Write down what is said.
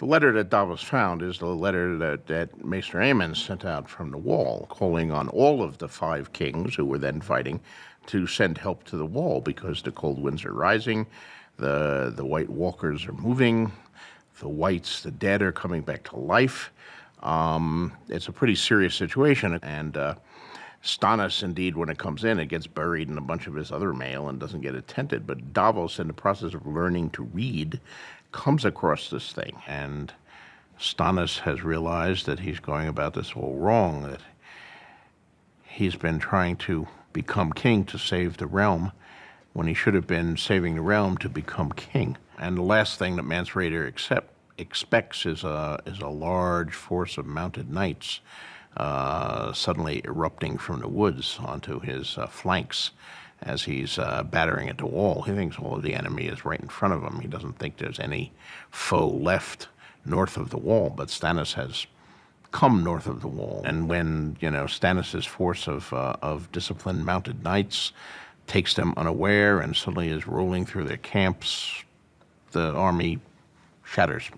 The letter that Davos found is the letter that, that Maester Aemon sent out from the wall, calling on all of the five kings who were then fighting to send help to the wall because the cold winds are rising, the, the White Walkers are moving, the whites, the dead, are coming back to life. Um, it's a pretty serious situation, and uh, Stannis, indeed, when it comes in, it gets buried in a bunch of his other mail and doesn't get attended. But Davos, in the process of learning to read, comes across this thing, and Stannis has realized that he's going about this all wrong. That he's been trying to become king to save the realm, when he should have been saving the realm to become king. And the last thing that Mance Rayder accept, expects is a is a large force of mounted knights uh, suddenly erupting from the woods onto his uh, flanks as he's uh, battering at the wall. He thinks all of the enemy is right in front of him. He doesn't think there's any foe left north of the wall, but Stannis has come north of the wall. And when, you know, Stannis' force of, uh, of disciplined mounted knights takes them unaware and suddenly is rolling through their camps, the army shatters.